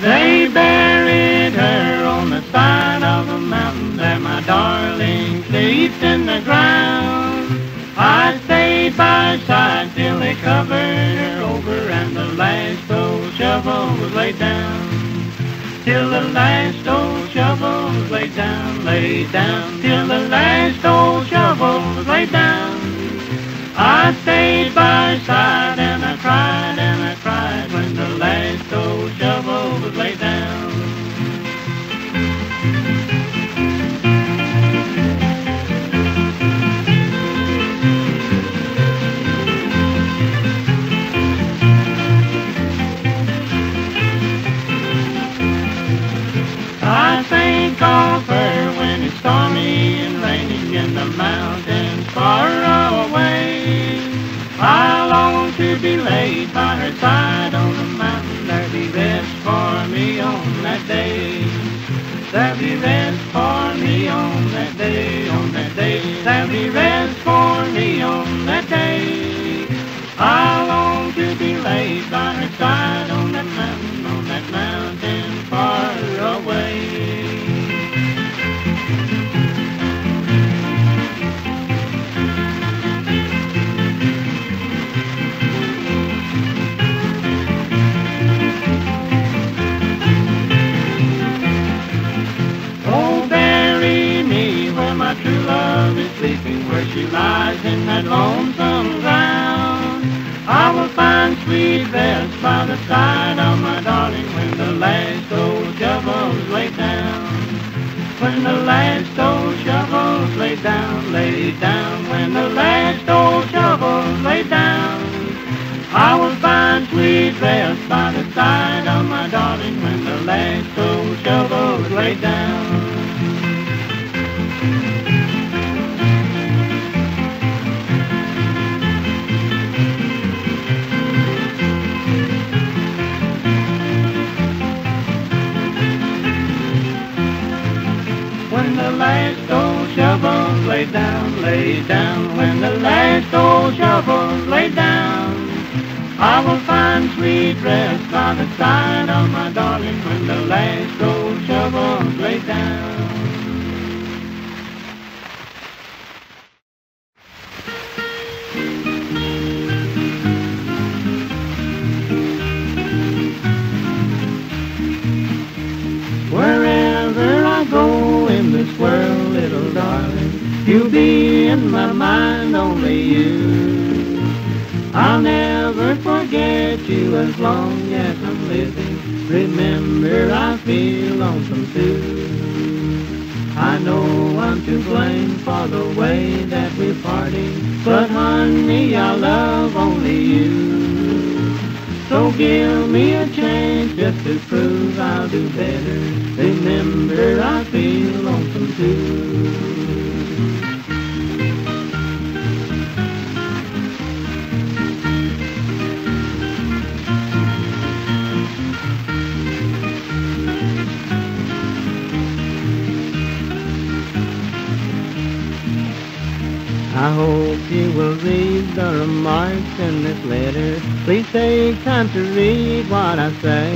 They buried her on the side of a mountain there my darling sleeps in the ground. I stayed by side till they covered her over and the last old shovel was laid down. Till the last old shovel was laid down, laid down, till the last old shovel was laid down. I stayed by side and I cried of when it's stormy and raining in the mountains far away. I long to be laid by her side on the mountain. There'll be rest for me on that day. There'll be rest for me on that day, on that day. There'll be rest for me she lies in that lonesome ground. I will find sweet rest by the side of my darling when the last old shovel's laid down. When the last old shovel's laid down, laid down, when the last old shovel's laid down. I will find sweet rest by the side of the last old shovel's laid down, laid down, when the last old shovel's laid down, I will find sweet rest by the side of my darling. When the last old shovel's laid down. You'll be in my mind, only you. I'll never forget you as long as I'm living. Remember, I feel lonesome too. I know I'm to blame for the way that we're parting, but honey, I love only you. So give me a chance just to prove I'll do better. Remember, I feel lonesome I hope you will read the remarks in this letter. Please take time to read what I say.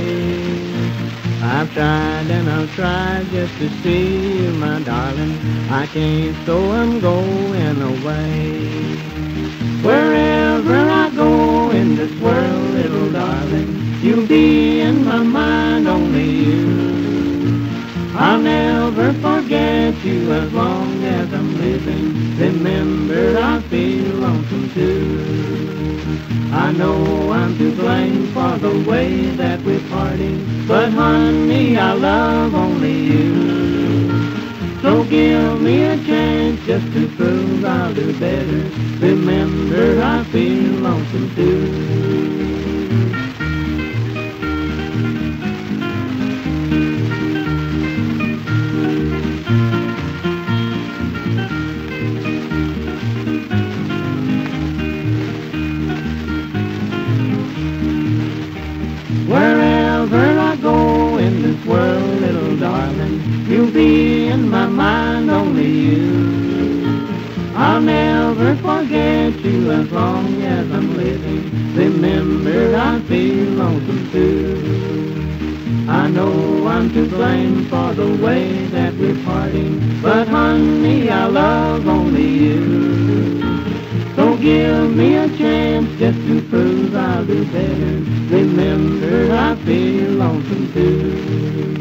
I've tried and I've tried just to see you, my darling. I can't, so I'm going away. Wherever I go in this world, little darling, you'll be in my mind, Lonesome too. I know I'm to blame for the way that we're parting, but honey, I love only you. So give me a chance just to prove I'll do better. Remember, I feel lonesome too. You as long as I'm living. Remember, I feel lonesome too. I know I'm to blame for the way that we're parting, but honey, I love only you. So give me a chance just to prove I'll do better. Remember, I feel lonesome too.